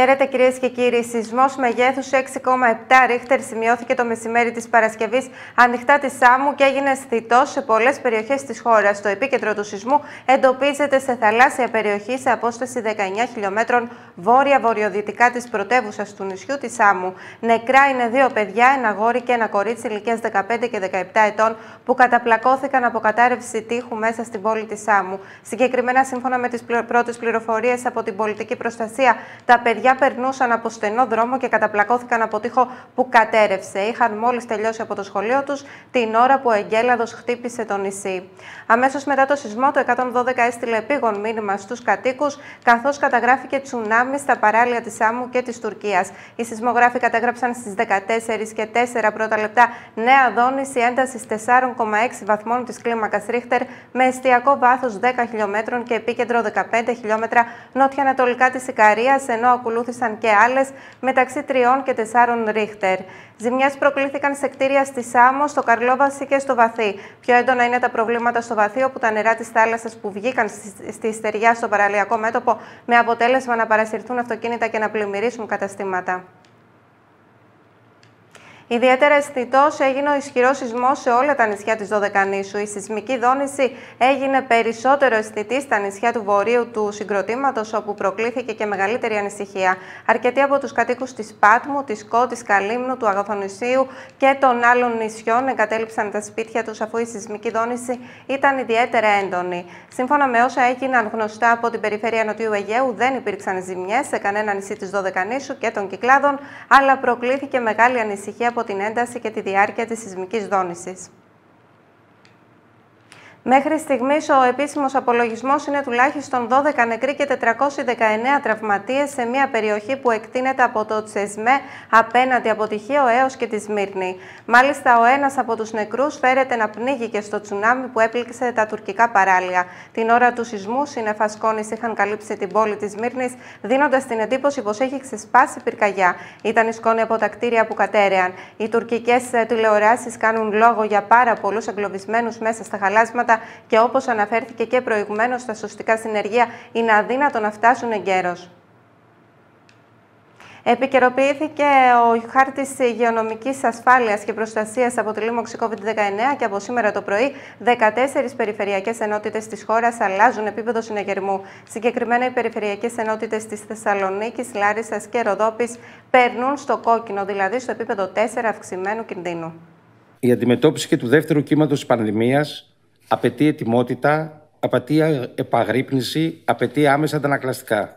Χαίρετε κυρίες και κύριοι. Σεισμός μεγέθους 6,7 ρίχτερ σημειώθηκε το μεσημέρι της Παρασκευής ανοιχτά της Σάμου και έγινε αισθητός σε πολλές περιοχές της χώρας. Το επίκεντρο του σεισμού εντοπίζεται σε θαλάσσια περιοχή σε απόσταση 19 χιλιόμετρων βόρεια-βορειοδυτικά της πρωτεύουσας του νησιού της Σάμου. Νεκρά είναι δύο παιδιά, ένα γόρι και ένα κορίτσι ηλικίας 15 και 17 ετών, που καταπλακώθηκαν από κατάρρευση τείχου μέσα στην πόλη της Σάμου. Συγκεκριμένα, σύμφωνα με τις πρώτες πληροφορίες από την πολιτική προστασία, τα παιδιά παιδιά περνούσαν από στενό δρόμο και καταπλακώθηκαν από τείχο που κατέρευσε. Είχαν μόλις τελειώσει από το σχολείο τους την ώρα που ο εγκέλαδος χτύπησε το νησί. Αμέσως μετά το σεισμό, το 112 έστειλε επίγον μήνυμα στους κατοίκους, καθώς καταγράφηκε τσουνάμι στα παράλια της Άμμου και της Τουρκίας. Οι σεισμογράφοι κατέγραψαν στις 14 και 4 πρώτα λεπτά νέα δόνηση έντασης 4,6 βαθμών της κλίμακας Ρίχτερ με εστιακό βάθος 10 χιλιόμετρων και επίκεντρο 15 χιλιόμετρα νότια-ανατολικά της Ικαρίας, ενώ ακολούθησαν και άλλες μεταξύ 3 και 4 ρίχτερ. Ζημιές προκλήθηκαν σε κτίρια στη Σάμο, στο Καρλόβαση και στο Βαθύ. Πιο έντονα είναι τα προβλήματα στο Βαθύ, όπου τα νερά της θάλασσας που βγήκαν στη στεριά στο παραλιακό μέτωπο, με αποτέλεσμα να παρασυρθούν αυτοκίνητα και να πλημμυρίσουν καταστήματα. Ιδιαίτερα αισθητός έγινε ο ισχυρός σεισμός σε όλα τα νησιά της Δωδεκανήσου. Η σεισμική δόνηση έγινε περισσότερο αισθητή στα νησιά του βορείου του συγκροτήματος, όπου προκλήθηκε και μεγαλύτερη ανησυχία. Αρκετοί από τους κατοίκους της Πάτμου, της Κό, της Καλύμνου, του Αγαθονησίου και των άλλων νησιών εγκατέλειψαν τα σπίτια τους, αφού η σεισμική δόνηση ήταν ιδιαίτερα έντονη. Σύμφωνα με όσα έγιναν γνωστά από την περιφέρεια Νοτιού Αιγαίου, δεν υπήρξαν ζημιές σε κανένα νησί της Δωδεκανήσου και των Κυκλάδων, αλλά προκλήθηκε μεγάλη ανησυχία από την ένταση και τη διάρκεια της σεισμικής δόνησης. Μέχρι στιγμής ο επίσημος απολογισμός είναι τουλάχιστον 12 νεκροί και 419 τραυματίες σε μια περιοχή που εκτείνεται από το Τσεσμέ απέναντι από τη Χίο έως και τη Σμύρνη. Μάλιστα, ο ένας από τους νεκρούς φέρεται να πνίγηκε στο τσουνάμι που έπληξε τα τουρκικά παράλια. Την ώρα του σεισμού, σύννεφα σκόνη είχαν καλύψει την πόλη της Σμύρνης, δίνοντας την εντύπωση πως έχει ξεσπάσει πυρκαγιά. Ήταν η σκόνη από τα κτίρια που κατέρεαν. Οι τουρκικές τηλεοράσεις κάνουν λόγο για πάρα πολλούς εγκλωβισμένους μέσα στα χαλάσματα και όπως αναφέρθηκε και προηγουμένως στα σωστικά συνεργεία είναι αδύνατο να φτάσουν εγκαίρως. Επικαιροποιήθηκε ο χάρτης υγειονομικής ασφάλειας και προστασίας από τη λίμωξη COVID-19 και από σήμερα το πρωί 14 περιφερειακές ενότητες της χώρας αλλάζουν επίπεδο συναγερμού. Συγκεκριμένα, οι περιφερειακές ενότητες της Θεσσαλονίκης, Λάρισας και Ροδόπης περνούν στο κόκκινο, δηλαδή στο επίπεδο 4 αυξημένου κινδύνου. Η αντιμετώπιση και του δεύτερου κύματος της πανδημίας απαιτεί ετοιμότητα, απαιτεί επαγρύπνηση, απαιτεί άμεσα αντανακλαστικά.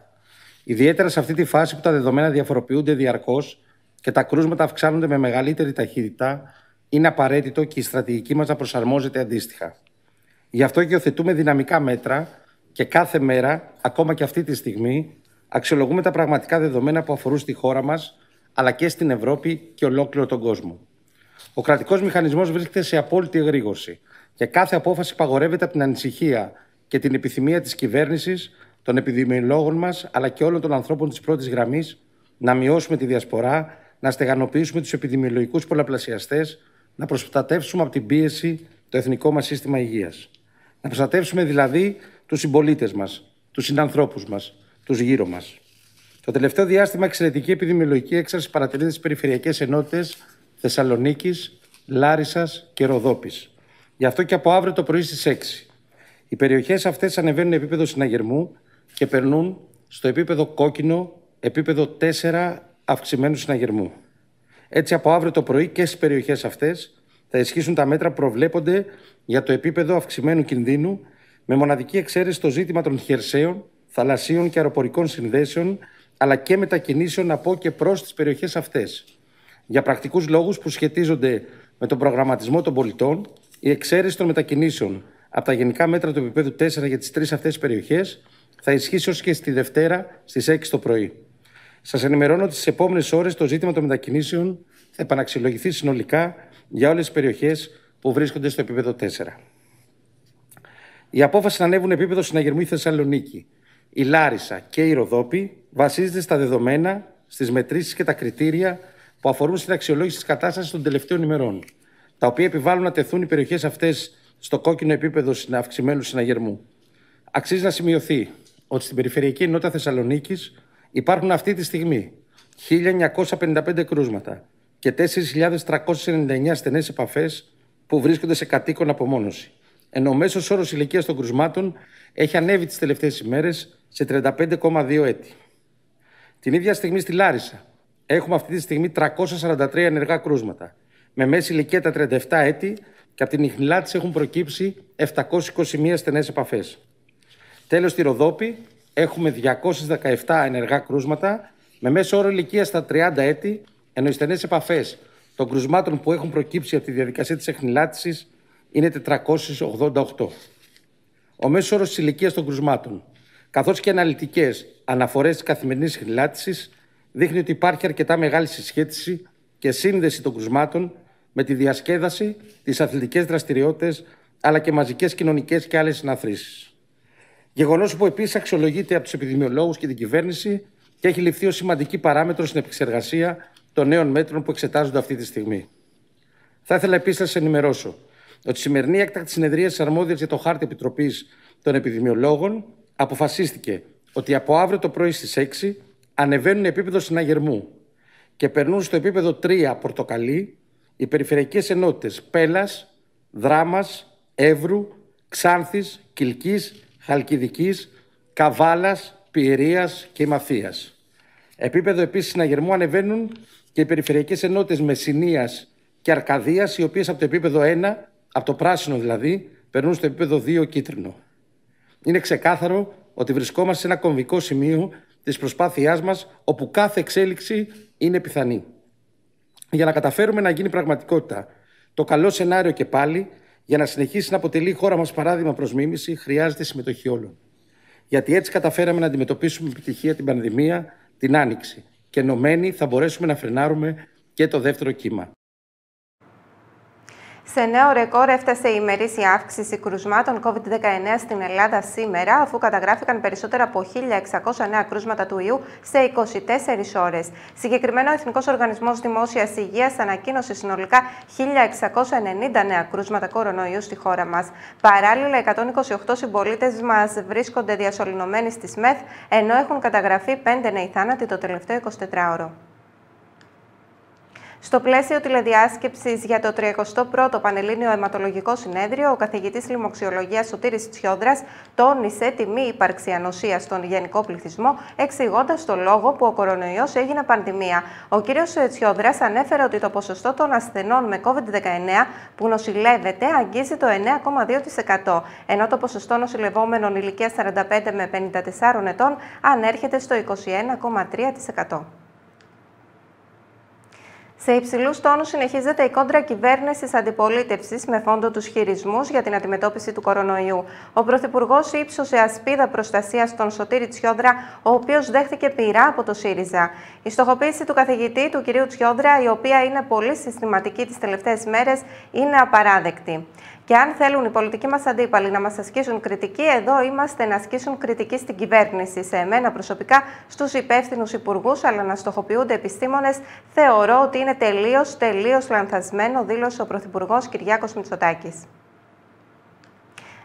Ιδιαίτερα σε αυτή τη φάση που τα δεδομένα διαφοροποιούνται διαρκώς και τα κρούσματα αυξάνονται με μεγαλύτερη ταχύτητα, είναι απαραίτητο και η στρατηγική μας να προσαρμόζεται αντίστοιχα. Γι' αυτό και οθετούμε δυναμικά μέτρα και κάθε μέρα, ακόμα και αυτή τη στιγμή, αξιολογούμε τα πραγματικά δεδομένα που αφορούν στη χώρα μας, αλλά και στην Ευρώπη και ολόκληρο τον κόσμο. Ο κρατικός μηχανισμός βρίσκεται σε απόλυτη εγρήγορση και κάθε απόφαση παγορεύεται από την ανησυχία και την επιθυμία της κυβέρνησης, των επιδημιολόγων μας, αλλά και όλων των ανθρώπων της πρώτης γραμμής, να μειώσουμε τη διασπορά, να στεγανοποιήσουμε τους επιδημιολογικούς πολλαπλασιαστές, να προστατεύσουμε από την πίεση το εθνικό μας σύστημα υγείας. Να προστατεύσουμε δηλαδή τους συμπολίτες μας, τους συνανθρώπους μας, τους γύρω μας. Το τελευταίο διάστημα, εξαιρετική επιδημιολογική έξαρση παρατηρείται στι περιφερειακές ενότητες Θεσσαλονίκης, Λάρισας και Ροδόπης. Γι' αυτό και από αύριο το πρωί στις 6. Οι περιοχές αυτές ανεβαίνουν επίπεδο συναγερμού και περνούν στο επίπεδο κόκκινο, επίπεδο 4 αυξημένου συναγερμού. Έτσι, από αύριο το πρωί και στις περιοχές αυτές θα ισχύσουν τα μέτρα που προβλέπονται για το επίπεδο αυξημένου κινδύνου, με μοναδική εξαίρεση το ζήτημα των χερσαίων, θαλασσίων και αεροπορικών συνδέσεων, αλλά και μετακινήσεων από και προς τις περιοχές αυτές. Για πρακτικούς λόγους που σχετίζονται με τον προγραμματισμό των πολιτών, η εξαίρεση των μετακινήσεων από τα γενικά μέτρα του επίπεδου 4 για τις τρεις αυτές περιοχές θα ισχύσει ως και στη Δευτέρα στις 6 το πρωί. Σας ενημερώνω ότι στις επόμενες ώρες το ζήτημα των μετακινήσεων θα επαναξιολογηθεί συνολικά για όλες τις περιοχές που βρίσκονται στο επίπεδο 4. Η απόφαση να ανέβουν επίπεδο συναγερμού η Θεσσαλονίκη, η Λάρισα και η Ροδόπη βασίζεται στα δεδομένα, στις μετρήσεις και τα κριτήρια που αφορούν στην αξιολόγηση της κατάστασης των τελευταίων ημερών τα οποία επιβάλλουν να τεθούν οι περιοχές αυτές στο κόκκινο επίπεδο αυξημένου συναγερμού. Αξίζει να σημειωθεί ότι στην Περιφερειακή Ενότητα Θεσσαλονίκης Υπάρχουν αυτή τη στιγμή 1.955 κρούσματα και 4.399 στενές επαφές που βρίσκονται σε κατοίκον απομόνωση. Ενώ ο μέσος όρος ηλικίας των κρουσμάτων έχει ανέβει τις τελευταίες ημέρες σε 35,2 έτη. Την ίδια στιγμή στη Λάρισα έχουμε αυτή τη στιγμή 343 ενεργά κρούσματα, με μέση ηλικία τα 37 έτη και από την ιχνηλά της έχουν προκύψει 721 στενές επαφές. Τέλος, στη Ροδόπη έχουμε 217 ενεργά κρούσματα, με μέσο όρο ηλικίας στα 30 έτη, ενώ οι στενές επαφές των κρουσμάτων που έχουν προκύψει από τη διαδικασία της εχνηλάτησης είναι 488. Ο μέσος όρος της ηλικίας των κρουσμάτων, καθώς και αναλυτικές αναφορές της καθημερινής εχνηλάτησης, δείχνει ότι υπάρχει αρκετά μεγάλη συσχέτιση και σύνδεση των κρουσμάτων με τη διασκέδαση, τις αθλητικές δραστηριότητες, αλλά και μαζικές κοινωνικές και άλλες συναθρήσεις. Γεγονός που επίσης αξιολογείται από τους επιδημιολόγους και την κυβέρνηση και έχει ληφθεί ως σημαντική παράμετρο στην επεξεργασία των νέων μέτρων που εξετάζονται αυτή τη στιγμή. Θα ήθελα επίσης να σας ενημερώσω ότι η σημερινή έκτακτη συνεδρία της αρμόδιας για το χάρτη επιτροπής των επιδημιολόγων αποφασίστηκε ότι από αύριο το πρωί στις 6 ανεβαίνουν επίπεδο συναγερμού και περνούν στο επίπεδο 3 πορτοκαλί οι περιφερειακές ενότητες Πέλας, Δράμας, Εύρου, Ξάνθης, Κιλκής, Χαλκιδικής, Καβάλας, Πιερίας και Μαθίας. Επίπεδο επίσης συναγερμού ανεβαίνουν και οι περιφερειακές ενότητες Μεσσηνίας και Αρκαδίας, οι οποίες από το επίπεδο 1, από το πράσινο δηλαδή, περνούν στο επίπεδο 2 κίτρινο. Είναι ξεκάθαρο ότι βρισκόμαστε σε ένα κομβικό σημείο της προσπάθειάς μας, όπου κάθε εξέλιξη είναι πιθανή. Για να καταφέρουμε να γίνει πραγματικότητα το καλό σενάριο και πάλι, για να συνεχίσει να αποτελεί η χώρα μας παράδειγμα προς μίμηση, χρειάζεται συμμετοχή όλων. Γιατί έτσι καταφέραμε να αντιμετωπίσουμε με επιτυχία την πανδημία την άνοιξη. Και ενωμένοι θα μπορέσουμε να φρενάρουμε και το δεύτερο κύμα. Σε νέο ρεκόρ έφτασε η ημερήσια αύξηση κρουσμάτων COVID-19 στην Ελλάδα σήμερα, αφού καταγράφηκαν περισσότερα από 1.600 νέα κρούσματα του ιού σε 24 ώρες. Συγκεκριμένα, ο Εθνικός Οργανισμός Δημόσιας Υγείας ανακοίνωσε συνολικά 1.690 νέα κρούσματα κορονοϊού στη χώρα μας. Παράλληλα, 128 συμπολίτες μας βρίσκονται διασωληνωμένοι στη ΣΜΕΘ, ενώ έχουν καταγραφεί 5 νέοι θάνατοι το τελευταίο 24ωρο. Στο πλαίσιο τηλεδιάσκεψης για το 31ο Πανελλήνιο Αιματολογικό Συνέδριο, ο καθηγητής Λοιμοξιολογίας Σωτήρης Τσιόδρας τόνισε τη μη ύπαρξη ανοσίας στον γενικό πληθυσμό, εξηγώντας το λόγο που ο κορονοϊός έγινε πανδημία. Ο κ. Τσιόδρας ανέφερε ότι το ποσοστό των ασθενών με COVID-19 που νοσηλεύεται αγγίζει το 9,2%, ενώ το ποσοστό νοσηλευόμενων ηλικίας 45 με 54 ετών ανέρχεται στο 21,3%. Σε υψηλούς τόνους συνεχίζεται η κόντρα κυβέρνησης αντιπολίτευσης με φόντο τους χειρισμούς για την αντιμετώπιση του κορονοϊού. Ο Πρωθυπουργός ύψωσε ασπίδα προστασίας στον Σωτήρη Τσιόδρα, ο οποίος δέχθηκε πειρά από το ΣΥΡΙΖΑ. Η στοχοποίηση του καθηγητή, του κ. Τσιόδρα, η οποία είναι πολύ συστηματική τις τελευταίες μέρες, είναι απαράδεκτη. Και αν θέλουν οι πολιτικοί μας αντίπαλοι να μας ασκήσουν κριτική, εδώ είμαστε να ασκήσουν κριτική στην κυβέρνηση. Σε εμένα προσωπικά, στους υπεύθυνους υπουργούς, αλλά να στοχοποιούνται επιστήμονες, θεωρώ ότι είναι τελείως, τελείως λανθασμένο, δήλωσε ο Πρωθυπουργός Κυριάκος Μητσοτάκης.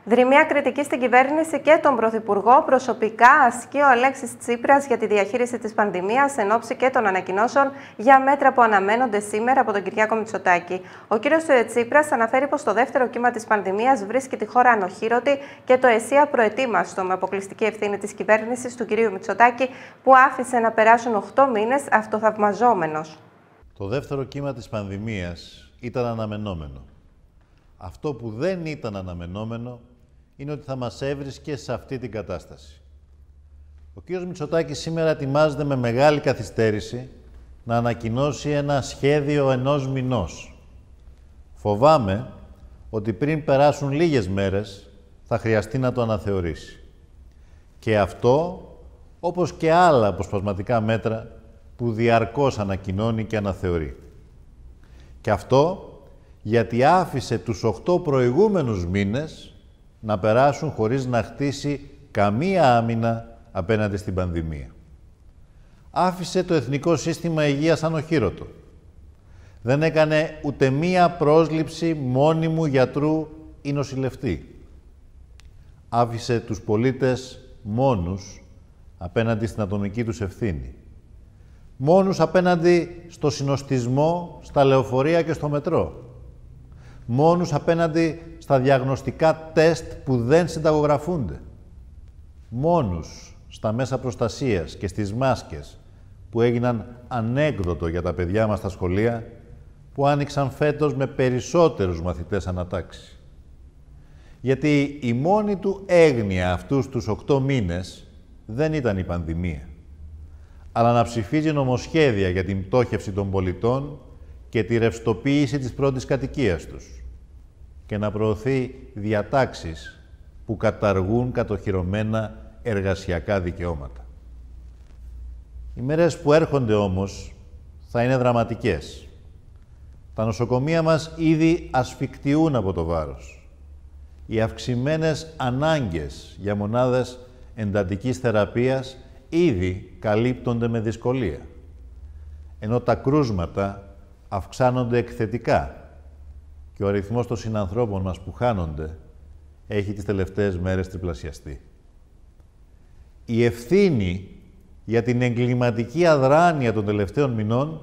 Δρυμία κριτική στην κυβέρνηση και τον Πρωθυπουργό προσωπικά ασκεί ο Αλέξης Τσίπρας για τη διαχείριση της πανδημίας εν ώψη και των ανακοινώσεων για μέτρα που αναμένονται σήμερα από τον Κυριάκο Μητσοτάκη. Ο κ. Τσίπρας αναφέρει πως το δεύτερο κύμα της πανδημίας βρίσκει τη χώρα ανοχήρωτη και το ΕΣΥΑ προετοίμαστο με αποκλειστική ευθύνη της κυβέρνησης του κ. Μητσοτάκη που άφησε να περάσουν 8 μήνες αυτοθαυμαζόμενος. Το δεύτερο κύμα της πανδημίας ήταν αναμενόμενο. Αυτό που δεν ήταν αναμενόμενο είναι ότι θα μας έβρισκε σε αυτή την κατάσταση. Ο κ. Μητσοτάκης σήμερα ετοιμάζεται με μεγάλη καθυστέρηση να ανακοινώσει ένα σχέδιο ενός μηνός. Φοβάμαι ότι πριν περάσουν λίγες μέρες θα χρειαστεί να το αναθεωρήσει. Και αυτό, όπως και άλλα αποσπασματικά μέτρα που διαρκώς ανακοινώνει και αναθεωρεί. Και αυτό γιατί άφησε τους οχτώ προηγούμενους μήνες να περάσουν χωρίς να χτίσει καμία άμυνα απέναντι στην πανδημία. Άφησε το Εθνικό Σύστημα Υγείας ανοχήρωτο. Δεν έκανε ούτε μία πρόσληψη μόνιμου γιατρού ή νοσηλευτή. Άφησε τους πολίτες μόνους απέναντι στην ατομική τους ευθύνη. Μόνους απέναντι στο συνοστισμό, στα λεωφορεία και στο μετρό. Μόνους απέναντι στα διαγνωστικά τεστ που δεν συνταγογραφούνται. Μόνους στα μέσα προστασίας και στις μάσκες που έγιναν ανέκδοτο για τα παιδιά μας στα σχολεία που άνοιξαν φέτος με περισσότερους μαθητές ανατάξεις. Γιατί η μόνη του έγνοια αυτούς τους οκτώ μήνες δεν ήταν η πανδημία, αλλά να ψηφίζει νομοσχέδια για την πτώχευση των πολιτών και τη ρευστοποίηση της πρώτης κατοικίας τους και να προωθεί διατάξεις που καταργούν κατοχυρωμένα εργασιακά δικαιώματα. Οι μέρες που έρχονται όμως θα είναι δραματικές. Τα νοσοκομεία μας ήδη ασφικτιούν από το βάρος. Οι αυξημένες ανάγκες για μονάδες εντατικής θεραπείας ήδη καλύπτονται με δυσκολία. Ενώ τα κρούσματα αυξάνονται εκθετικά και ο αριθμός των συνανθρώπων μας που χάνονται έχει τις τελευταίες μέρες τριπλασιαστεί. Η ευθύνη για την εγκληματική αδράνεια των τελευταίων μηνών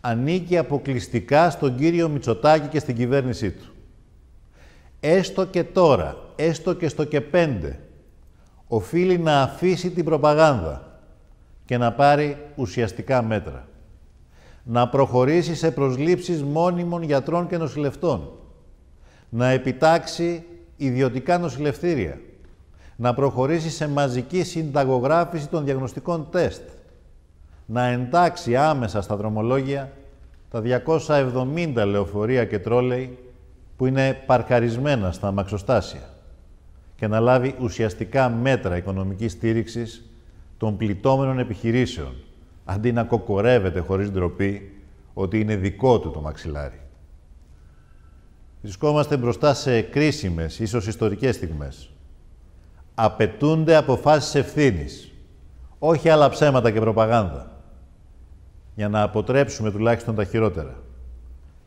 ανήκει αποκλειστικά στον κύριο Μητσοτάκη και στην κυβέρνησή του. Έστω και τώρα, έστω και στο και πέντε, οφείλει να αφήσει την προπαγάνδα και να πάρει ουσιαστικά μέτρα. Να προχωρήσει σε προσλήψεις μόνιμων γιατρών και νοσηλευτών. Να επιτάξει ιδιωτικά νοσηλευτήρια. Να προχωρήσει σε μαζική συνταγογράφηση των διαγνωστικών τεστ, να εντάξει άμεσα στα δρομολόγια τα 270 λεωφορεία και τρόλεϊ που είναι παρκαρισμένα στα αμαξοστάσια και να λάβει ουσιαστικά μέτρα οικονομικής στήριξης των πληττόμενων επιχειρήσεων, αντί να κοκορεύεται χωρίς ντροπή ότι είναι δικό του το μαξιλάρι. Βρισκόμαστε μπροστά σε κρίσιμες, ίσως ιστορικές στιγμές απαιτούνται αποφάσεις ευθύνης, όχι άλλα ψέματα και προπαγάνδα, για να αποτρέψουμε τουλάχιστον τα χειρότερα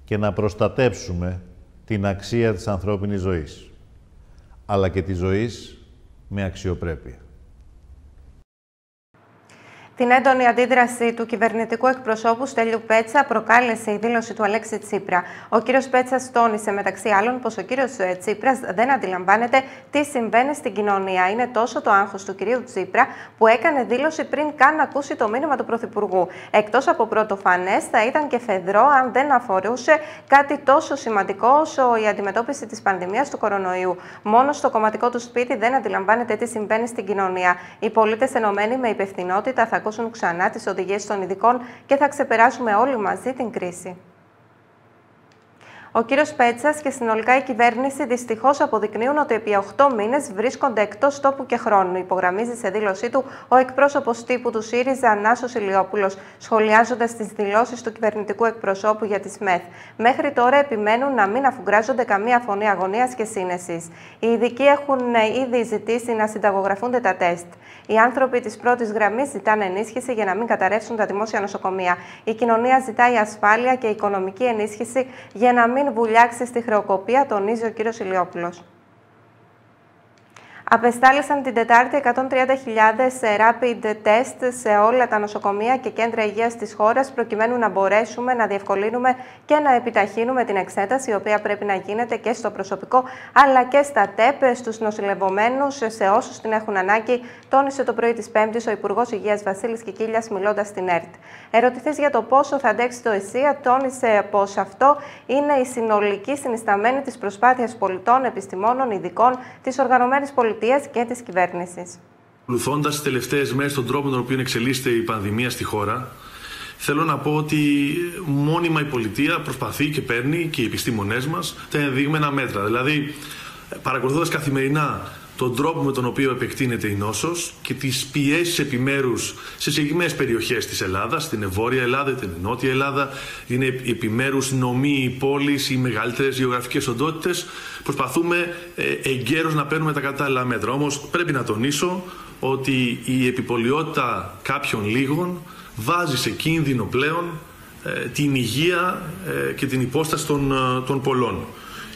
και να προστατέψουμε την αξία της ανθρώπινης ζωής, αλλά και της ζωής με αξιοπρέπεια. Την έντονη αντίδραση του κυβερνητικού εκπροσώπου Στέλιου Πέτσα προκάλεσε η δήλωση του Αλέξη Τσίπρα. Ο κύριος Πέτσας τόνισε μεταξύ άλλων πως ο κύριος ε, Τσίπρας δεν αντιλαμβάνεται τι συμβαίνει στην κοινωνία. Είναι τόσο το άγχος του κυρίου Τσίπρα που έκανε δήλωση πριν καν ακούσει το μήνυμα του Πρωθυπουργού. Εκτός από πρωτοφανές, θα ήταν και φεδρό αν δεν αφορούσε κάτι τόσο σημαντικό όσο η αντιμετώπιση της πανδημίας του κορονοϊού. Μόνο στο κομματικό του σπίτι δεν αντιλαμβάνεται τι συμβαίνει στην κοινωνία. Οι πολίτες ενωμένοι με υπευθυνότητα θα ακούσουν ξανά τις οδηγίες των ειδικών και θα ξεπεράσουμε όλοι μαζί την κρίση. Ο κύριος Πέτσας και συνολικά η κυβέρνηση δυστυχώς αποδεικνύουν ότι επί 8 μήνες βρίσκονται εκτός τόπου και χρόνου, υπογραμμίζει σε δήλωσή του ο εκπρόσωπος τύπου του ΣΥΡΙΖΑ, Νάσο Ηλιόπουλος, σχολιάζοντας τις δηλώσεις του κυβερνητικού εκπροσώπου για τη ΣΜΕΘ. Μέχρι τώρα επιμένουν να μην αφουγκράζονται καμία φωνή αγωνίας και σύνεσης. Οι ειδικοί έχουν ήδη ζητήσει να συνταγογραφούνται τα τεστ. Οι άνθρωποι της πρώτης γραμμής ζητάνε ενίσχυση για να μην καταρρεύσουν τα δημόσια νοσοκομεία. Η κοινωνία ζητάει ασφάλεια και οικονομική ενίσχυση για να μην βουλιάξει στη χρεοκοπία, τονίζει ο κύριος Ηλιόπουλος. Απεστάλησαν την Τετάρτη 130.000 rapid test σε όλα τα νοσοκομεία και κέντρα υγείας της χώρας προκειμένου να μπορέσουμε να διευκολύνουμε και να επιταχύνουμε την εξέταση η οποία πρέπει να γίνεται και στο προσωπικό αλλά και στα ΤΕΠ στους νοσηλευομένους σε όσους την έχουν ανάγκη τόνισε το πρωί της Πέμπτης ο Υπουργός Υγείας Βασίλης Κικίλιας μιλώντας στην ΕΡΤ. Ερωτηθείς για το πόσο θα αντέξει το ΕΣΥΑ τόνισε πως αυτό είναι η συνολική συνισταμένη της προσπάθειας πολιτών, επιστημόνων, ειδικών, της οργανωμένης πολιτικής και της κυβέρνησης. Ακολουθώντας τις τελευταίες μέρες τον τρόπο με τον οποίο εξελίσσεται η πανδημία στη χώρα, θέλω να πω ότι μόνιμα η πολιτεία προσπαθεί και παίρνει και οι επιστήμονές μας τα ενδείγμενα μέτρα. Δηλαδή, παρακολουθώντας καθημερινά τον τρόπο με τον οποίο επεκτείνεται η νόσος και τις πιέσεις επιμέρους σε συγκεκριμένες περιοχές της Ελλάδας, στην Ευώρια Ελλάδα, την Νότια Ελλάδα, είναι επιμέρους νομοί, οι πόλεις, οι μεγαλύτερες γεωγραφικές οντότητες. Προσπαθούμε ε, εγκαίρως να παίρνουμε τα κατάλληλα μέτρα. Όμως πρέπει να τονίσω ότι η επιπολιότητα κάποιων λίγων βάζει σε κίνδυνο πλέον ε, την υγεία ε, και την υπόσταση των, των πολλών.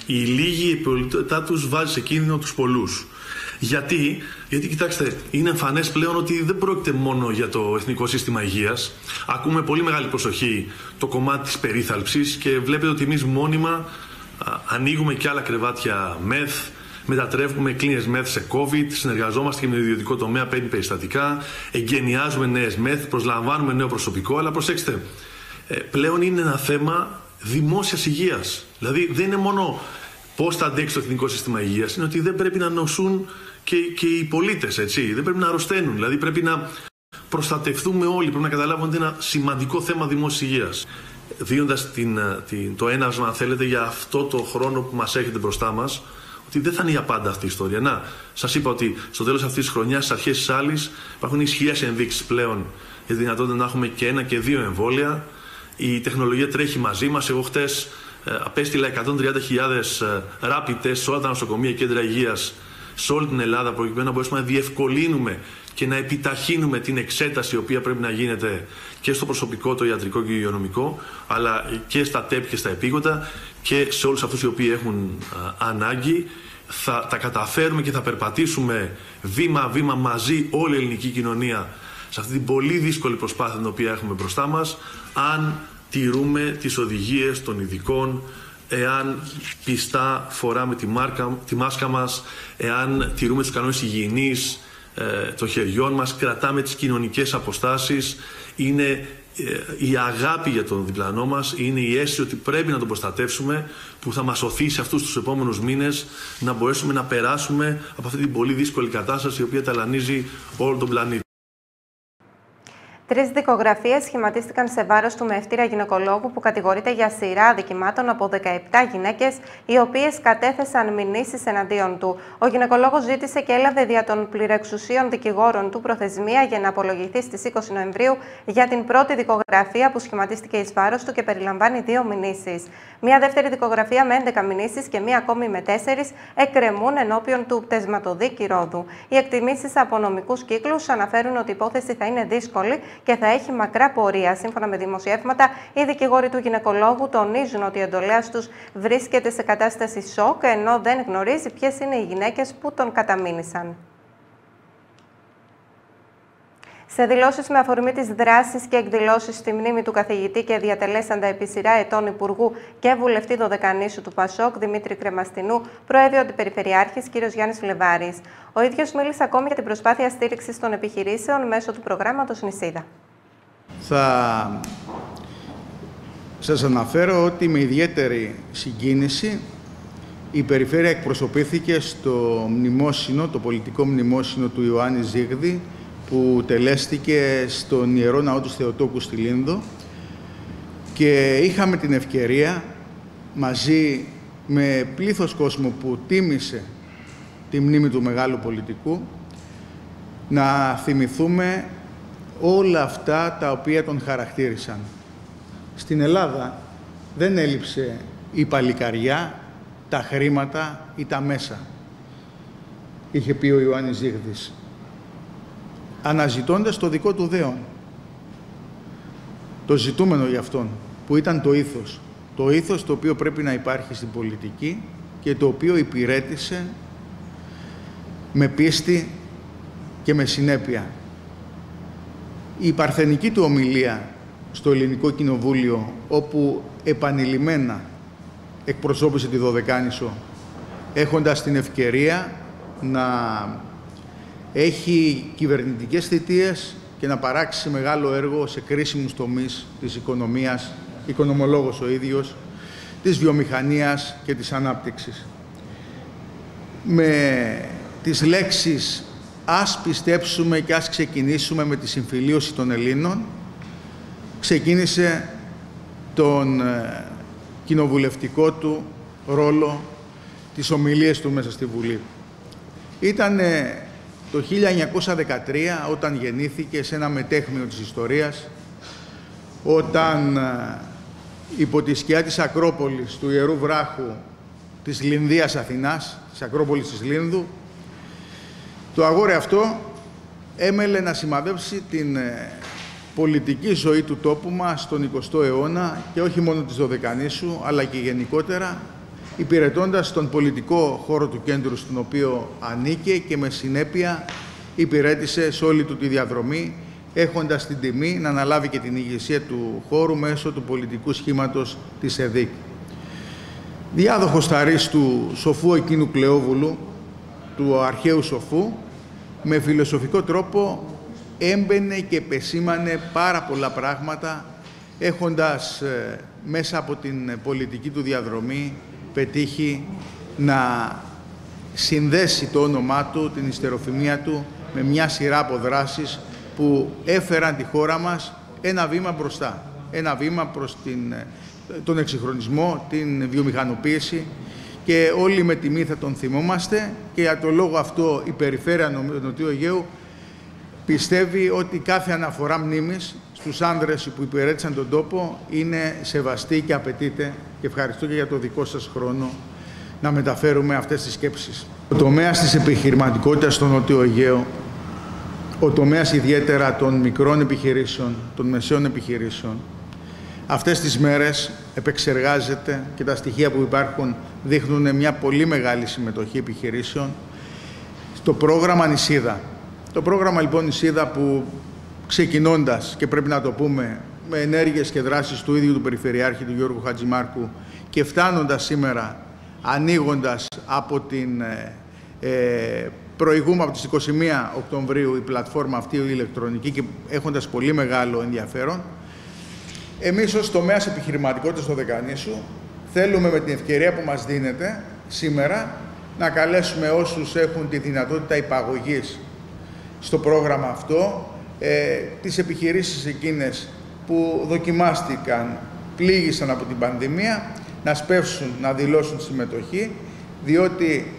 Η λίγη επιπολιότητά τους βάζει σε κίνδυνο τους πολλούς. Γιατί, γιατί κοιτάξτε, είναι εμφανές πλέον ότι δεν πρόκειται μόνο για το Εθνικό Σύστημα Υγείας. Ακούμε πολύ μεγάλη προσοχή το κομμάτι της περίθαλψης και βλέπετε ότι εμείς μόνιμα ανοίγουμε και άλλα κρεβάτια μεθ, μετατρέπουμε κλίνες μεθ σε COVID, συνεργαζόμαστε και με το ιδιωτικό τομέα, παίρνει περιστατικά, εγκαινιάζουμε νέες μεθ, προσλαμβάνουμε νέο προσωπικό. Αλλά προσέξτε, ε, πλέον είναι ένα θέμα δημόσιας υγείας. Δηλαδή δεν είναι μόνο πώς θα αντέξει το εθνικό σύστημα υγείας, είναι ότι δεν πρέπει να νοσούν και, και οι πολίτες, έτσι. Δεν πρέπει να αρρωσταίνουν. Δηλαδή πρέπει να προστατευτούμε όλοι. Πρέπει να καταλάβουμε ότι είναι ένα σημαντικό θέμα δημόσιας υγείας. Δίνοντας το ένασμα, αν θέλετε, για αυτό το χρόνο που μας έχετε μπροστά μας, ότι δεν θα είναι για πάντα αυτή η ιστορία. Να, σας είπα ότι στο τέλος αυτής της χρονιάς, στις αρχές της άλλης, υπάρχουν ισχυρές ενδείξεις πλέον για τη δυνατότητα να έχουμε και ένα και δύο εμβόλια. Η τεχνολογία τρέχει μαζί μας. Εγώ χτες ε, απέστειλα 130.000 ε, rapid test σε όλα τα νοσοκομεία και κέντρα υγείας σε όλη την Ελλάδα προκειμένου να μπορέσουμε να διευκολύνουμε και να επιταχύνουμε την εξέταση η οποία πρέπει να γίνεται και στο προσωπικό, το ιατρικό και υγειονομικό, αλλά και στα ΤΕΠ και στα επίγοντα και σε όλους αυτούς οι οποίοι έχουν ανάγκη. Θα τα καταφέρουμε και θα περπατήσουμε βήμα-βήμα μαζί όλη η ελληνική κοινωνία σε αυτή την πολύ δύσκολη προσπάθεια την οποία έχουμε μπροστά μας, αν τηρούμε τις οδηγίες των ειδικών, εάν πιστά φοράμε τη, μάρκα, τη μάσκα μας, εάν τηρούμε τους κανόνες υγιεινής ε, των χεριών μας, κρατάμε τις κοινωνικές αποστάσεις, είναι ε, η αγάπη για τον διπλανό μας, είναι η αίσθηση ότι πρέπει να τον προστατεύσουμε που θα μας οθήσει αυτούς τους επόμενους μήνες να μπορέσουμε να περάσουμε από αυτή την πολύ δύσκολη κατάσταση η οποία ταλανίζει όλο τον πλανήτη. Τρεις δικογραφίες σχηματίστηκαν σε βάρος του μευτήρα γυναικολόγου που κατηγορείται για σειρά αδικημάτων από 17 γυναίκες, οι οποίες κατέθεσαν μηνύσεις εναντίον του. Ο γυναικολόγος ζήτησε και έλαβε δια των πληρεξουσίων δικηγόρων του προθεσμία για να απολογηθεί στις 20 Νοεμβρίου για την πρώτη δικογραφία που σχηματίστηκε εις βάρος του και περιλαμβάνει δύο μηνύσεις. Μία δεύτερη δικογραφία με 11 μηνύσεις και μία ακόμη με 4 εκκρεμούν ενώπιον του πτεσματοδίκη Ρόδου. Οι εκτιμήσεις από νομικούς κύκλους αναφέρουν ότι η υπόθεση θα είναι δύσκολη και θα έχει μακρά πορεία. Σύμφωνα με δημοσιεύματα, οι δικηγόροι του γυναικολόγου τονίζουν ότι η εντολέας τους βρίσκεται σε κατάσταση σοκ, ενώ δεν γνωρίζει ποιες είναι οι γυναίκες που τον καταμήνυσαν. Σε δηλώσεις με αφορμή τις δράσεις και εκδηλώσεις στη μνήμη του καθηγητή και διατελέσαντα επί σειρά ετών Υπουργού και βουλευτή Δωδεκανήσου του Πασόκ, Δημήτρη Κρεμαστινού, προέβη ο Αντιπεριφερειάρχης κ. Γιάννης Λεβάρης. Ο ίδιος μίλησε ακόμη για την προσπάθεια στήριξης των επιχειρήσεων μέσω του προγράμματος Νησίδα. Θα σας αναφέρω ότι με ιδιαίτερη συγκίνηση η Περιφέρεια εκπροσωπήθηκε στο μνημόσυνο, το πολιτικό μνημόσυνο του Ιωάννη Ζήγδη, που τελέστηκε στον Ιερό Ναό του Θεοτόκου στη Λίνδο και είχαμε την ευκαιρία μαζί με πλήθος κόσμο που τίμησε τη μνήμη του μεγάλου πολιτικού να θυμηθούμε όλα αυτά τα οποία τον χαρακτήρισαν. Στην Ελλάδα δεν έλειψε η παλικαριά, τα χρήματα ή τα μέσα. Είχε πει ο Ιωάννης Ζήγδης αναζητώντας το δικό του δέον. Το ζητούμενο για αυτόν, που ήταν το ήθος. Το ήθος το οποίο πρέπει να υπάρχει στην πολιτική και το οποίο υπηρέτησε με πίστη και με συνέπεια. Η παρθενική του ομιλία στο Ελληνικό Κοινοβούλιο, όπου επανειλημμένα εκπροσώπησε τη Δωδεκάνησο, έχοντας την ευκαιρία να έχει κυβερνητικές θητείες και να παράξει μεγάλο έργο σε κρίσιμους τομείς της οικονομίας, οικονομολόγος ο ίδιος, της βιομηχανίας και της ανάπτυξης. Με τις λέξεις «Ας πιστέψουμε και ας ξεκινήσουμε με τη συμφιλίωση των Ελλήνων», ξεκίνησε τον ε, κοινοβουλευτικό του ρόλο, τις ομιλίες του μέσα στη Βουλή. Ήταν το 1913, όταν γεννήθηκε σε ένα μετέχμιο της ιστορίας, όταν ε, υπό τη σκιά της Ακρόπολης, του Ιερού Βράχου, της Λινδίας Αθηνάς, της Ακρόπολης της Λίνδου, το αγόρι αυτό έμελε να σημαδέψει την ε, πολιτική ζωή του τόπου μας στον 20ο αιώνα και όχι μόνο της Δωδεκανήσου, αλλά και γενικότερα υπηρετώντας τον πολιτικό χώρο του κέντρου στον οποίο ανήκε και με συνέπεια υπηρέτησε σε όλη του τη διαδρομή έχοντας την τιμή να αναλάβει και την ηγεσία του χώρου μέσω του πολιτικού σχήματος της ΕΔΙΚ. Διάδοχος θαρής του σοφού εκείνου Κλεόβουλου, του αρχαίου σοφού, με φιλοσοφικό τρόπο έμπαινε και επεσήμανε πάρα πολλά πράγματα, έχοντας ε, μέσα από την πολιτική του διαδρομή πετύχει να συνδέσει το όνομά του, την ιστεροφημία του, με μια σειρά από δράσεις που έφεραν τη χώρα μας ένα βήμα μπροστά. Ένα βήμα προς την, τον εξυγχρονισμό, την βιομηχανοποίηση και όλοι με τιμή θα τον θυμόμαστε και για το λόγο αυτό η Περιφέρεια Νοτιού Αιγαίου πιστεύει ότι κάθε αναφορά μνήμης στους άνδρες που υπηρέτησαν τον τόπο είναι σεβαστή και απαιτείται και ευχαριστώ και για το δικό σας χρόνο να μεταφέρουμε αυτές τις σκέψεις. Ο τομέας της επιχειρηματικότητας στο Νότιο Αιγαίο, ο τομέας ιδιαίτερα των μικρών επιχειρήσεων, των μεσαίων επιχειρήσεων, αυτές τις μέρες επεξεργάζεται και τα στοιχεία που υπάρχουν δείχνουν μια πολύ μεγάλη συμμετοχή επιχειρήσεων στο πρόγραμμα Νησίδα. Το πρόγραμμα λοιπόν Νησίδα που ξεκινώντας και πρέπει να το πούμε με ενέργειες και δράσεις του ίδιου του Περιφερειάρχη του Γιώργου Χατζημάρκου και φτάνοντας σήμερα ανοίγοντας από την ε, ε προηγούμε από τις 21 Οκτωβρίου η πλατφόρμα αυτή η ηλεκτρονική και έχοντας πολύ μεγάλο ενδιαφέρον εμείς ως τομέας επιχειρηματικότητας στο Δεκανήσου θέλουμε με την ευκαιρία που μας δίνεται σήμερα να καλέσουμε όσους έχουν τη δυνατότητα υπαγωγής στο πρόγραμμα αυτό ε, τις επιχειρήσεις εκείνες που δοκιμάστηκαν, πλήγησαν από την πανδημία, να σπεύσουν, να δηλώσουν συμμετοχή, διότι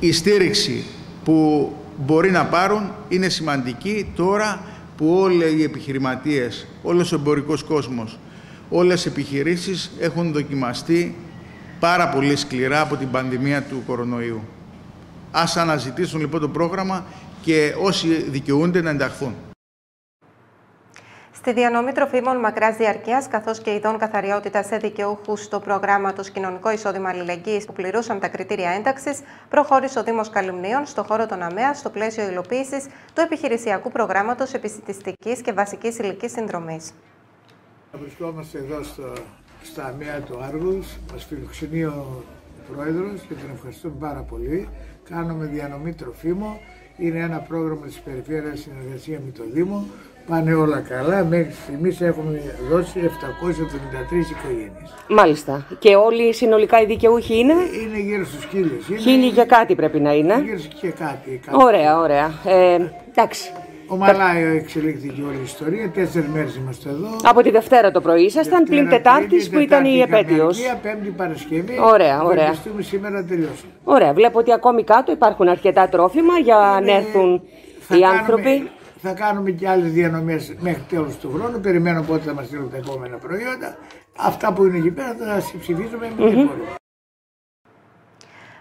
η στήριξη που μπορεί να πάρουν είναι σημαντική τώρα που όλοι οι επιχειρηματίες, όλος ο εμπορικός κόσμος, όλες οι επιχειρήσεις έχουν δοκιμαστεί πάρα πολύ σκληρά από την πανδημία του κορονοϊού. Ας αναζητήσουν λοιπόν το πρόγραμμα και όσοι δικαιούνται να ενταχθούν. Στη διανομή τροφίμων μακράς διαρκείας, καθώς και ειδών καθαριότητας σε δικαιούχους στο πρόγραμμα του Κοινωνικό Εισόδημα Αλληλεγγύης που πληρούσαν τα κριτήρια ένταξης, προχώρησε ο Δήμος Καλυμνίων στο χώρο των ΑΜΕΑ στο πλαίσιο υλοποίησης του επιχειρησιακού προγράμματος επιστημιστικής και βασικής ηλικής συνδρομής. Βρισκόμαστε εδώ στο, στα ΑΜΕΑ του Άργους, μας φιλοξενεί ο Πρόεδρος και τον ευχαριστούμε πάρα πολύ. Κάνουμε διανομή τροφίμων. Είναι ένα πρόγραμμα της Περιφέρειας συνεργασία με το Δήμο Πάνε όλα καλά. Μέχρι στιγμής έχουμε δώσει 773 οικογένειες. Μάλιστα. Και όλοι συνολικά οι δικαιούχοι είναι; Είναι γύρω στους χίλιου. Χίλιοι και κάτι πρέπει να είναι. Γύρω και κάτι. κάτι. Ωραία, ωραία. Ε, εντάξει. Ομαλά εξελίχθηκε όλη η ιστορία. Τέσσερις μέρες είμαστε εδώ. Από τη Δευτέρα το πρωί ήσασταν, πλην Τετάρτη που ήταν η επέτειος. Πέμπτη Παρασκευή. Ωραία, ωραία. σήμερα τελειώσουμε. Ωραία. Βλέπω ότι ακόμη κάτω υπάρχουν αρκετά τρόφιμα για να έρθουν οι άνθρωποι. Θα κάνουμε και άλλες διανομές μέχρι τέλος του χρόνου. Περιμένω πότε θα μας στείλουν τα επόμενα προϊόντα. Αυτά που είναι εκεί πέρα θα ψηφίζουμε με mm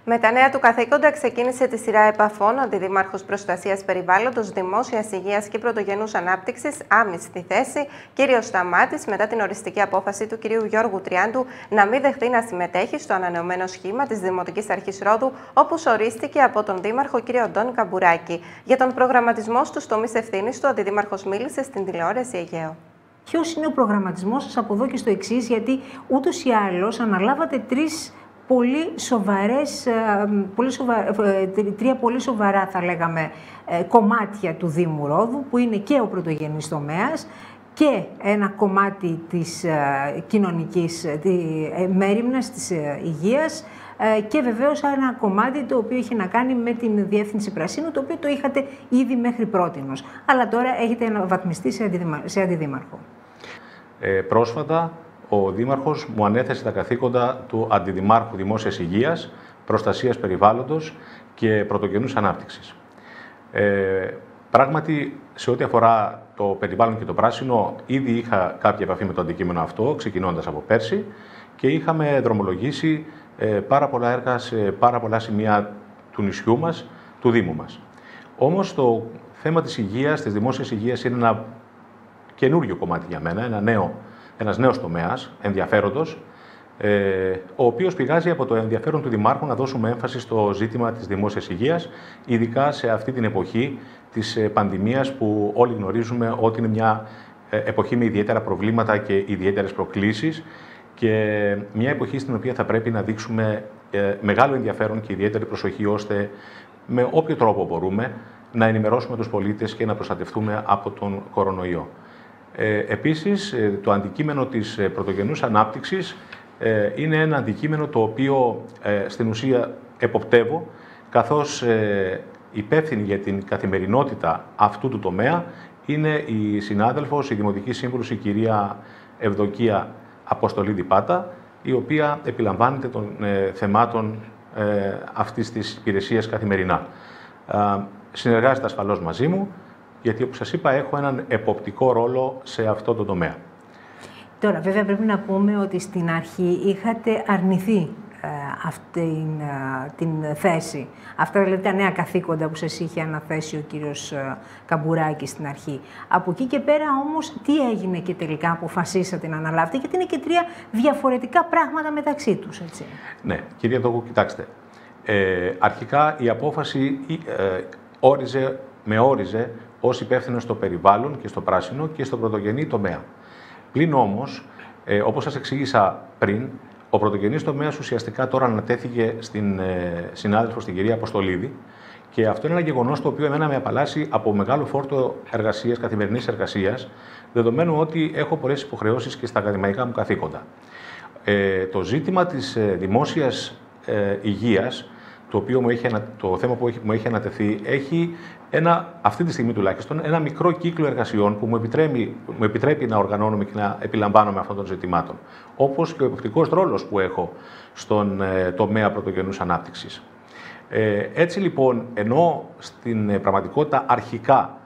με τα νέα του καθήκοντα ξεκίνησε τη σειρά επαφών ο Αντιδημάρχος Προστασίας Περιβάλλοντος, Δημόσιας Υγείας και Πρωτογενούς Ανάπτυξης, άμυση στη θέση, κύριος Σταμάτης, μετά την οριστική απόφαση του κυρίου Γιώργου Τριάντου να μην δεχτεί να συμμετέχει στο ανανεωμένο σχήμα της Δημοτικής Αρχής Ρόδου, όπως ορίστηκε από τον Δήμαρχο κύριο Αντώνη Καμπουράκη. Για τον προγραμματισμό στους τομείς ευθύνης του, ο Αντιδήμαρχος μίλησε στην τηλεόραση Αιγαίο. Ποιος είναι ο προγραμματισμός σας από εδώ και στο εξής, γιατί ούτως ή άλλως αναλάβατε τρεις πολύ σοβαρές, ε, πολύ ε, τρία πολύ σοβαρά θα λέγαμε ε, κομμάτια του Δήμου Ρόδου που είναι και ο πρωτογενής τομέας και ένα κομμάτι της κοινωνικής μέρημνας της υγείας και βεβαίως ένα κομμάτι το οποίο έχει να κάνει με την Διεύθυνση Πρασίνου, το οποίο το είχατε ήδη μέχρι πρότινος. Αλλά τώρα έχετε αναβαθμιστεί σε αντιδήμαρχο. Ε, πρόσφατα ο Δήμαρχος μου ανέθεσε τα καθήκοντα του Αντιδημάρχου Δημόσιας Υγείας, Προστασίας Περιβάλλοντος και Πρωτογενούς Ανάπτυξης. Ε, πράγματι, σε ό,τι αφορά το περιβάλλον και το πράσινο, ήδη είχα κάποια επαφή με το αντικείμενο αυτό, ξεκινώντας από πέρσι, και είχαμε δρομολογήσει ε, πάρα πολλά έργα σε πάρα πολλά σημεία του νησιού μας, του Δήμου μας. Όμως το θέμα της υγείας, της δημόσιας υγείας, είναι ένα καινούριο κομμάτι για μένα, ένα νέο ένας νέος τομέας ενδιαφέροντος ε, ο οποίος πηγάζει από το ενδιαφέρον του Δημάρχου να δώσουμε έμφαση στο ζήτημα της δημόσιας υγείας, ειδικά σε αυτή την εποχή της ε, πανδημίας που όλοι γνωρίζουμε ότι είναι μια ε, εποχή με ιδιαίτερα προβλήματα και ιδιαίτερες προκλήσεις και μια εποχή στην οποία θα πρέπει να δείξουμε μεγάλο ενδιαφέρον και ιδιαίτερη προσοχή ώστε με όποιο τρόπο μπορούμε να ενημερώσουμε τους πολίτες και να προστατευτούμε από τον κορονοϊό. Ε, επίσης, το αντικείμενο της πρωτογενούς ανάπτυξης ε, είναι ένα αντικείμενο το οποίο ε, στην ουσία εποπτεύω, καθώς ε, υπεύθυνη για την καθημερινότητα αυτού του τομέα είναι η συνάδελφος, η Δημοτική Σύμβουλος, η κυρία Ευδοκία Αποστολίδη Πάτα, η οποία επιλαμβάνεται των θεμάτων αυτής της υπηρεσίας καθημερινά. Συνεργάζεται ασφαλώς μαζί μου, γιατί όπως σας είπα έχω έναν εποπτικό ρόλο σε αυτό το τομέα. Τώρα, βέβαια, πρέπει να πούμε ότι στην αρχή είχατε αρνηθεί ε, αυτή ε, την θέση. Αυτά δηλαδή τα νέα καθήκοντα που σας είχε αναθέσει ο κύριος ε, Καμπουράκης στην αρχή. Από εκεί και πέρα όμως τι έγινε και τελικά αποφασίσατε να αναλάβετε γιατί είναι και τρία διαφορετικά πράγματα μεταξύ τους, έτσι. Ναι, κυρία Δόγκου, κοιτάξτε. Ε, αρχικά η απόφαση ε, όριζε, με όριζε ως υπεύθυνος στο περιβάλλον και στο πράσινο και στο πρωτογενή τομέα. Πλην όμως, ε, όπως σας εξήγησα πριν, ο πρωτογενής τομέας ουσιαστικά τώρα ανατέθηκε στην ε, συνάδελφο, στην κυρία Αποστολίδη. Και αυτό είναι ένα γεγονός το οποίο εμένα με απαλλάσσει από μεγάλο φόρτο εργασίας, καθημερινής εργασίας, δεδομένου ότι έχω πολλές υποχρεώσεις και στα ακαδημαϊκά μου καθήκοντα. Ε, το ζήτημα της ε, δημόσιας ε, υγείας, το, οποίο μου έχει, το θέμα που έχει, μου έχει ανατεθεί, έχει ένα, αυτή τη στιγμή τουλάχιστον, ένα μικρό κύκλο εργασιών που μου επιτρέπει, μου επιτρέπει να οργανώνομαι και να επιλαμβάνομαι αυτών των ζητημάτων. Όπως και ο εποπτικός ρόλος που έχω στον ε, τομέα πρωτογενούς ανάπτυξης. Ε, έτσι λοιπόν, ενώ στην ε, πραγματικότητα αρχικά,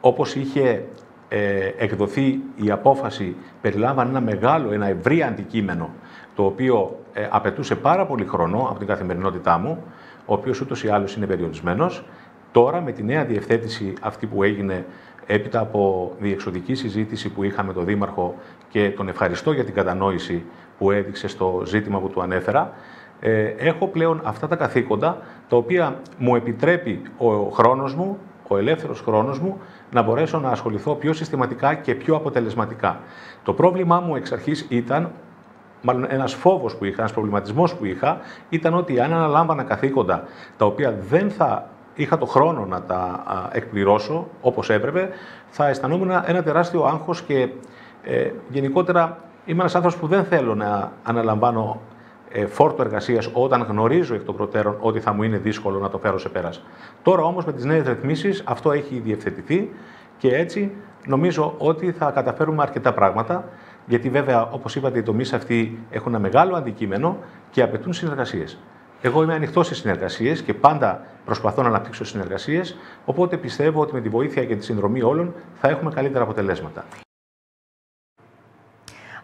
όπως είχε ε, εκδοθεί η απόφαση, περιλάμβανε ένα μεγάλο, ένα ευρύ αντικείμενο, το οποίο ε, απαιτούσε πάρα πολύ χρόνο από την καθημερινότητά μου, ο οποίος ούτως ή άλλως είναι περιορισμένος, Τώρα με τη νέα διευθέτηση αυτή που έγινε έπειτα από διεξοδική συζήτηση που είχαμε με τον Δήμαρχο και τον ευχαριστώ για την κατανόηση που έδειξε στο ζήτημα που του ανέφερα, ε, έχω πλέον αυτά τα καθήκοντα τα οποία μου επιτρέπει ο χρόνος μου, ο ελεύθερος χρόνος μου, να μπορέσω να ασχοληθώ πιο συστηματικά και πιο αποτελεσματικά. Το πρόβλημά μου εξ αρχής ήταν μάλλον ένας φόβος που είχα, ένας προβληματισμός που είχα, ήταν ότι αν αναλάμβανα καθήκοντα τα οποία δεν θα είχα το χρόνο να τα εκπληρώσω όπως έπρεπε, θα αισθανόμουν ένα τεράστιο άγχος και ε, γενικότερα είμαι ένας άνθρωπος που δεν θέλω να αναλαμβάνω ε, φόρτο εργασίας όταν γνωρίζω εκ των προτέρων ότι θα μου είναι δύσκολο να το φέρω σε πέρας. Τώρα όμως με τις νέες ρυθμίσεις αυτό έχει διευθετηθεί και έτσι νομίζω ότι θα καταφέρουμε αρκετά πράγματα γιατί βέβαια όπως είπατε οι τομείς αυτοί έχουν ένα μεγάλο αντικείμενο και απαιτούν συνεργασίες. Εγώ είμαι ανοιχτός σε συνεργασίες και πάντα προσπαθώ να αναπτύξω συνεργασίες. Οπότε πιστεύω ότι με τη βοήθεια και τη συνδρομή όλων θα έχουμε καλύτερα αποτελέσματα.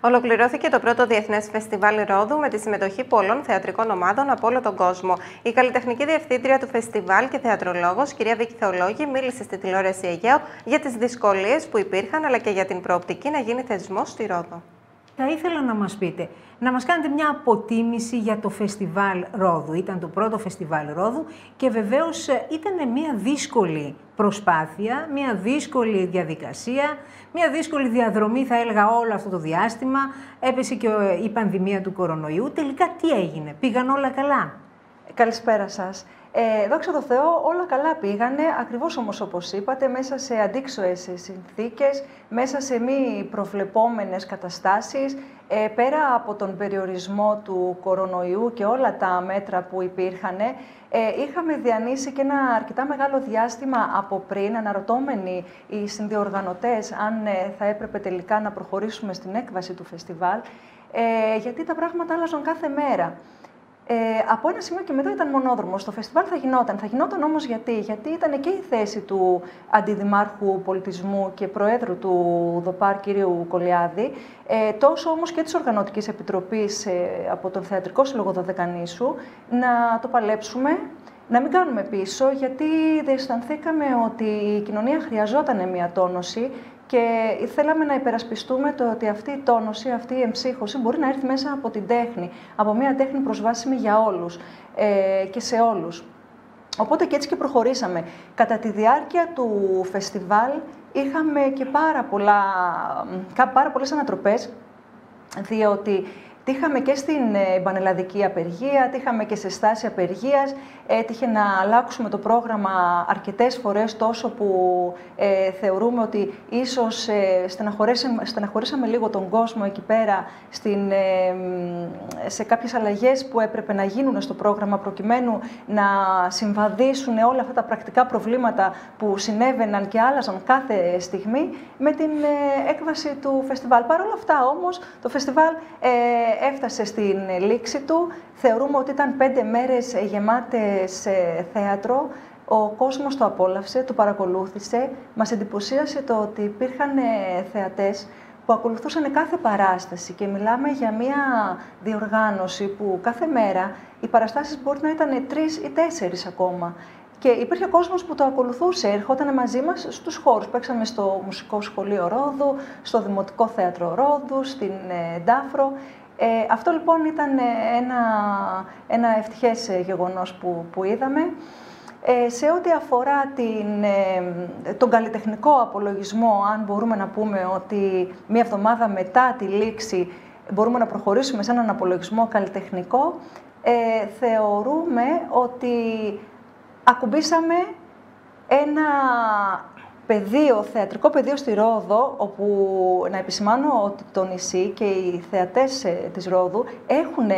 Ολοκληρώθηκε το πρώτο Διεθνές Φεστιβάλ Ρόδου με τη συμμετοχή πολλών θεατρικών ομάδων από όλο τον κόσμο. Η καλλιτεχνική διευθύντρια του φεστιβάλ και θεατρολόγος, κυρία Βίκη Θεολόγη, μίλησε στη τηλεόραση Αιγαίο για τις δυσκολίες που υπήρχαν αλλά και για την προοπτική να γίνει θεσμός στη Ρόδο. Θα ήθελα να μας πείτε, να μας κάνετε μια αποτίμηση για το φεστιβάλ Ρόδου. Ήταν το πρώτο φεστιβάλ Ρόδου και βεβαίως ε, ήταν μια δύσκολη προσπάθεια, μια δύσκολη διαδικασία, μια δύσκολη διαδρομή θα έλεγα όλο αυτό το διάστημα. Έπεσε και ε, η πανδημία του κορονοϊού. Τελικά τι έγινε, πήγαν όλα καλά; Καλησπέρα σας. Ε, δόξα τω Θεώ, όλα καλά πήγανε, ακριβώς όμως όπως είπατε, μέσα σε αντίξωες συνθήκες, μέσα σε μη προβλεπόμενες καταστάσεις, ε, πέρα από τον περιορισμό του κορονοϊού και όλα τα μέτρα που υπήρχαν, ε, είχαμε διανύσει και ένα αρκετά μεγάλο διάστημα από πριν, αναρωτώμενοι οι συνδιοργανωτές αν ε, θα έπρεπε τελικά να προχωρήσουμε στην έκβαση του φεστιβάλ, ε, γιατί τα πράγματα άλλαζαν κάθε μέρα. Ε, από ένα σημείο και μετά ήταν μονόδρομος. Το φεστιβάλ θα γινόταν. Θα γινόταν όμως γιατί, γιατί ήταν και η θέση του Αντιδημάρχου Πολιτισμού και Προέδρου του ΔΟΠΑΡ, κ. Κολιάδη, ε, τόσο όμως και της Οργανωτικής Επιτροπής ε, από τον Θεατρικό Σύλλογο Δωδεκανήσου, να το παλέψουμε, να μην κάνουμε πίσω, γιατί δεν αισθανθήκαμε ότι η κοινωνία χρειαζόταν μια τόνωση και θέλαμε να υπερασπιστούμε το ότι αυτή η τόνωση, αυτή η εμψύχωση μπορεί να έρθει μέσα από την τέχνη, από μια τέχνη προσβάσιμη για όλους ε, και σε όλους. Οπότε και έτσι και προχωρήσαμε. Κατά τη διάρκεια του φεστιβάλ είχαμε και πάρα, πολλά, πάρα πολλές ανατροπές, διότι Τύχαμε και στην ε, πανελλαδική απεργία, τύχαμε και σε στάση απεργίας. Έτυχε να αλλάξουμε το πρόγραμμα αρκετές φορές τόσο που ε, θεωρούμε ότι ίσως ε, στεναχωρήσαμε, λίγο τον κόσμο εκεί πέρα στην, ε, σε κάποιες αλλαγές που έπρεπε να γίνουν στο πρόγραμμα προκειμένου να συμβαδίσουν όλα αυτά τα πρακτικά προβλήματα που συνέβαιναν και άλλαζαν κάθε στιγμή με την έκβαση του φεστιβάλ. Παρ' όλα αυτά όμως το φεστιβάλ έφτασε στην λήξη του. Θεωρούμε ότι ήταν πέντε μέρες γεμάτες θέατρο. Ο κόσμος το απόλαυσε, το παρακολούθησε. Μας εντυπωσίασε το ότι υπήρχαν ε, θεατές που ακολουθούσαν κάθε παράσταση και μιλάμε για μια διοργάνωση που κάθε μέρα οι παραστάσεις μπορεί να ήταν τρεις ή τέσσερις ακόμα. Και υπήρχε κόσμος που το ακολουθούσε, ερχόταν μαζί μας στους χώρους. Παίξαμε στο Μουσικό Σχολείο Ρόδου, στο Δημοτικό Θέατρο Ρόδου, στην ε, Ντάφρο. Ε, αυτό λοιπόν ήταν ε, ένα, ένα ευτυχές ε, γεγονός που, που είδαμε. Ε, σε ό,τι αφορά την, τον καλλιτεχνικό απολογισμό, αν μπορούμε να πούμε ότι μία εβδομάδα μετά τη λήξη μπορούμε να προχωρήσουμε σε έναν απολογισμό καλλιτεχνικό, ε, θεωρούμε ότι ακουμπήσαμε ένα πεδίο, θεατρικό πεδίο στη Ρόδο, όπου να επισημάνω ότι το νησί και οι θεατές ε, της Ρόδου έχουν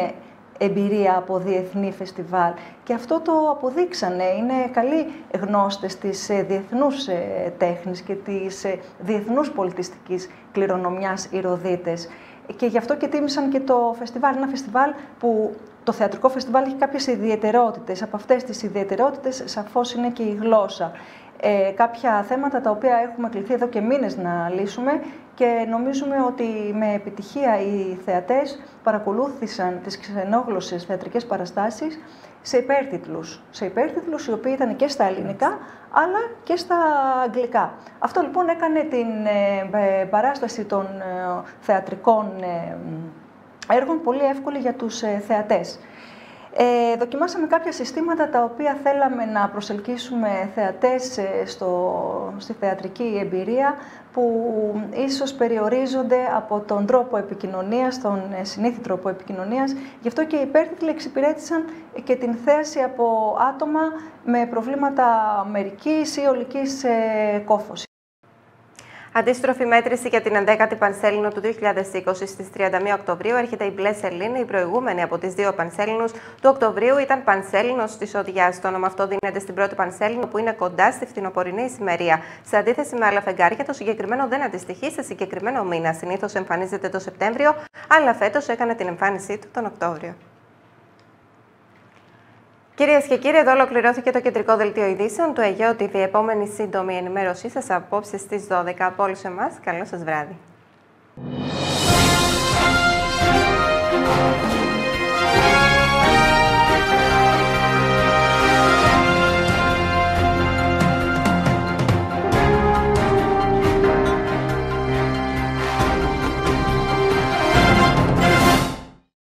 εμπειρία από διεθνή φεστιβάλ και αυτό το αποδείξανε. Είναι καλοί γνώστες της ε, διεθνούς ε, τέχνης και της διεθνούς πολιτιστικής κληρονομιάς οι Ροδίτες. Και γι' αυτό και τίμησαν και το φεστιβάλ. Ένα φεστιβάλ που το θεατρικό φεστιβάλ έχει κάποιες ιδιαιτερότητες. Από αυτές τις ιδιαιτερότητες σαφώς είναι και η γλώσσα ε, κάποια θέματα τα οποία έχουμε κληθεί εδώ και μήνες να λύσουμε και νομίζουμε ότι με επιτυχία οι θεατές παρακολούθησαν τις ξενόγλωσσες θεατρικές παραστάσεις σε υπέρτιτλους. Σε υπέρτιτλους οι οποίοι ήταν και στα ελληνικά αλλά και στα αγγλικά. Αυτό λοιπόν έκανε την ε, παράσταση των ε, θεατρικών ε, έργων πολύ εύκολη για τους θεατές. Ε, δοκιμάσαμε κάποια συστήματα τα οποία θέλαμε να προσελκύσουμε θεατές ε, στο, στη θεατρική εμπειρία που ίσως περιορίζονται από τον τρόπο επικοινωνίας, τον ε, συνήθι τρόπο επικοινωνίας. Γι' αυτό και οι υπέρτιτλοι εξυπηρέτησαν και την θέση από άτομα με προβλήματα μερικής ή ολικής ε, κόφωσης. Αντίστροφη μέτρηση για την 11η Πανσέλινο του 2020 στις 31 Οκτωβρίου έρχεται η Μπλε Σελήνη. Η προηγούμενη από τις δύο Πανσέλινους του Οκτωβρίου ήταν Πανσέλινος της Οδιάς. Το όνομα αυτό δίνεται στην πρώτη Πανσέλινο που είναι κοντά στη φθινοπορεινή ησημερία. Σε αντίθεση με άλλα φεγγάρια, το συγκεκριμένο δεν αντιστοιχεί σε συγκεκριμένο μήνα. Συνήθως εμφανίζεται το Σεπτέμβριο, αλλά φέτος έκανε την εμφάνισή του τον Οκτώβριο. Κυρίες και κύριοι, εδώ ολοκληρώθηκε το κεντρικό δελτίο ειδήσεων του Αιγαίου TV. Επόμενη σύντομη ενημέρωσή σας απόψε στις 12. Από όλους εμάς, καλό σας βράδυ.